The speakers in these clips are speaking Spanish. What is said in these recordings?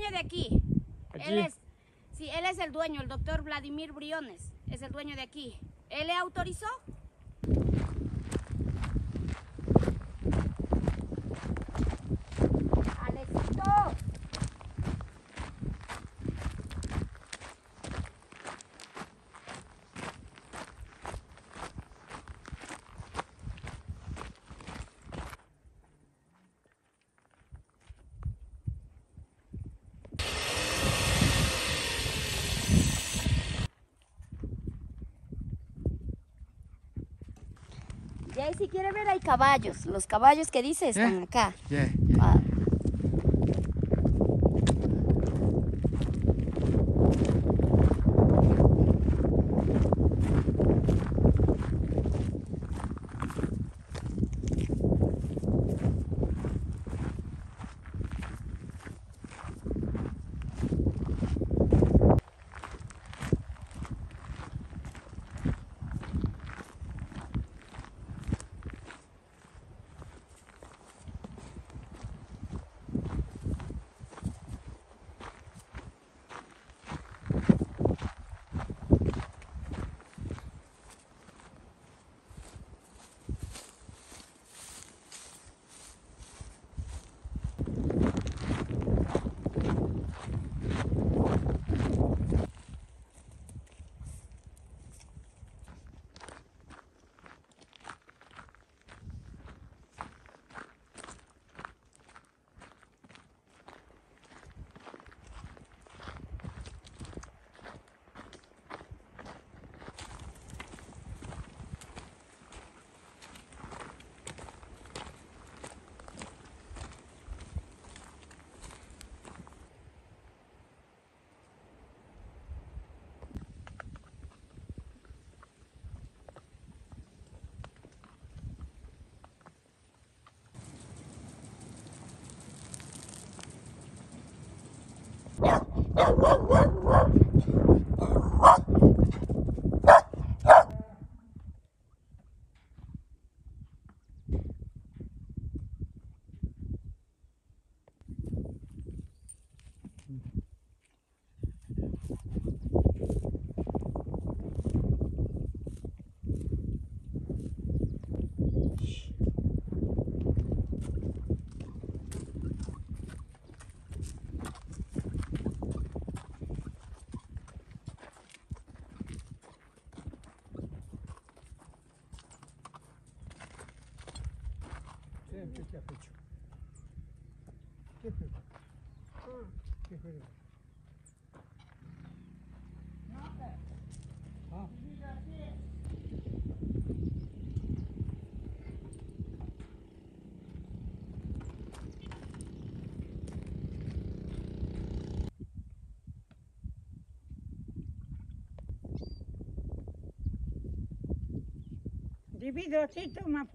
dueño de aquí. Aquí. Él es, sí, él es el dueño, el doctor Vladimir Briones. Es el dueño de aquí. ¿Él le autorizó? Si quiere ver hay caballos. Los caballos que dice están ¿Eh? acá. Yeah, yeah. Ah, Oh, oh, oh, oh, oh. Bidó, assim, que tomar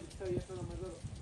pusiste? ¿Cómo es que hoy